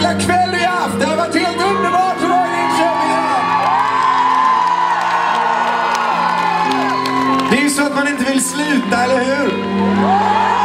jäkla kväll vi haft! Det har varit helt underbart att vara i Linköping idag! Det är ju så att man inte vill sluta, eller hur?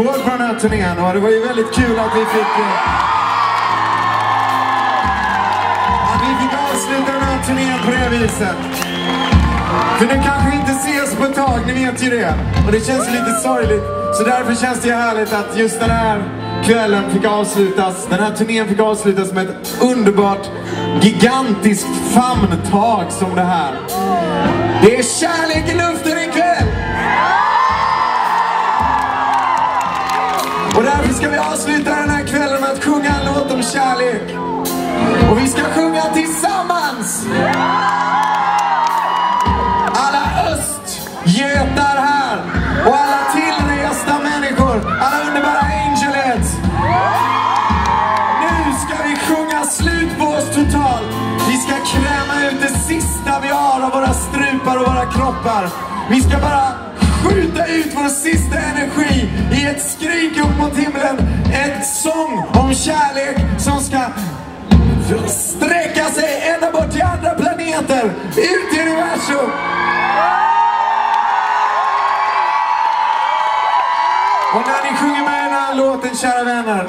Publikrekord på den här turnén. Och det var ju väldigt kul att vi fick... Eh, att vi fick avsluta den här turnén på det viset. För nu kanske inte ses på ett tag, ni vet ju det. Och det känns lite sorgligt. Så därför känns det ju härligt att just den här kvällen fick avslutas, den här turnén fick avslutas med ett underbart, gigantiskt famntag som det här. Det är kärlek i luften ska vi avsluta den här kvällen med att sjunga en låt om kärlek. Och vi ska sjunga tillsammans! alla östgötar här och alla tillresta människor, alla underbara angelheads. Nu ska vi sjunga slut på oss totalt. Vi ska kräma ut det sista vi har av våra strupar och våra kroppar. Vi ska bara skjuta ut vår sista energi i ett skrik upp mot himlen. Ett sång om kärlek som ska sträcka sig ända bort till andra planeter, ut i universum. Och när ni sjunger med den här låten, kära vänner,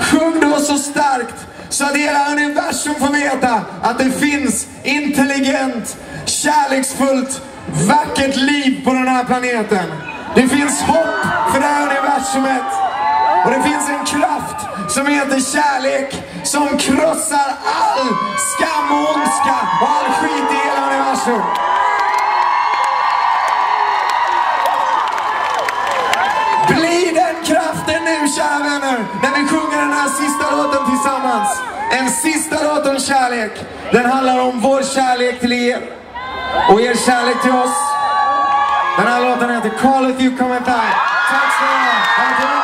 sjung då så starkt så att hela universum får veta att det finns intelligent, kärleksfullt, vackert liv på den här planeten. Det finns hopp för det här universumet. Och det finns en kraft som heter kärlek som krossar all skam och ondska och all skit i hela universum. Bli den kraften nu, kära vänner, när vi sjunger den här sista låten tillsammans. En sista låt om kärlek. Den handlar om vår kärlek till er och er kärlek till oss. Den här låten heter Call If You Come and Die. Tack ska ni ha.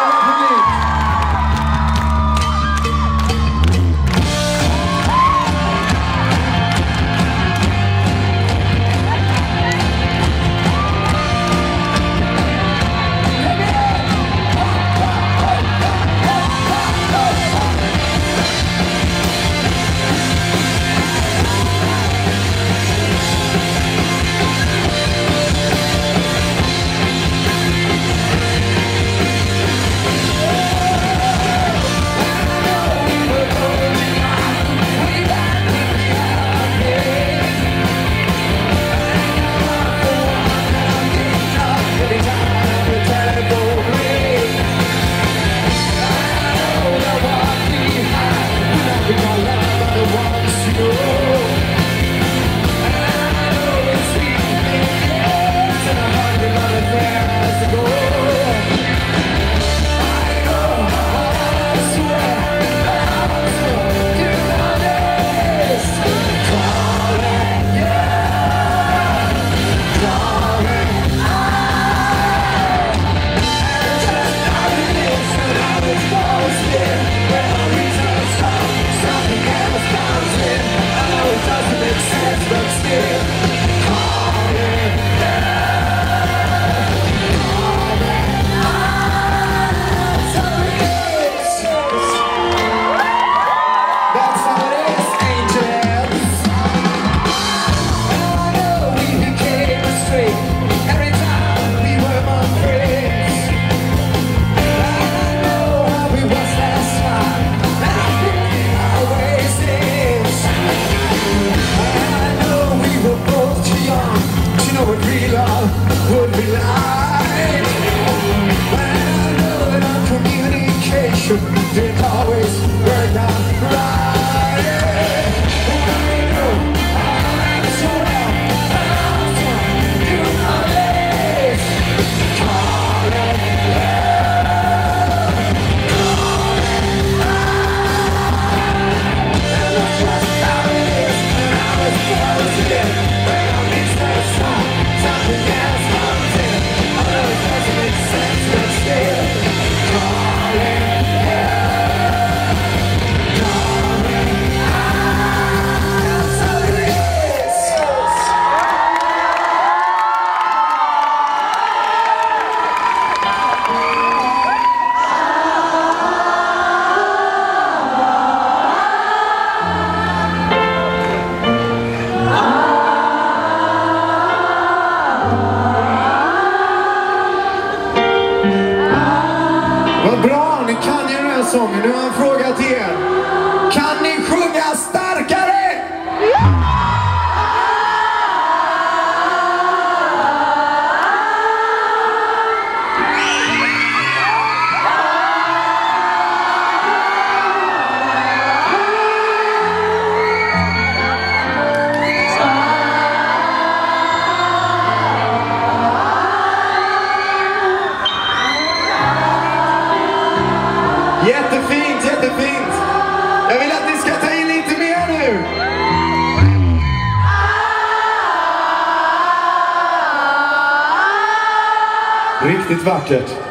it always work out right. Jättefint, jättefint. Jag vill att ni ska ta in lite mer nu. Riktigt vackert.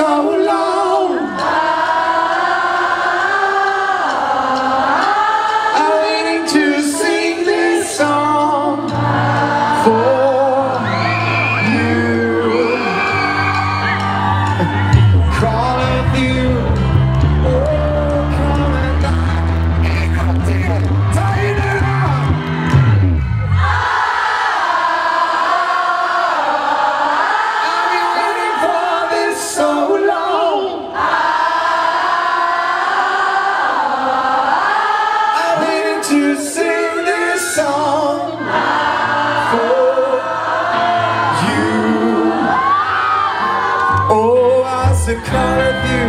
sorrow wants to oh, come with you.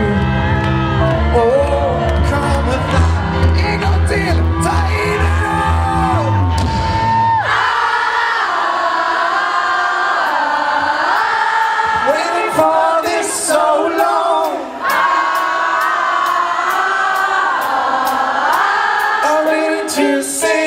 Ah! Waiting for this so long. Ah! I'm to.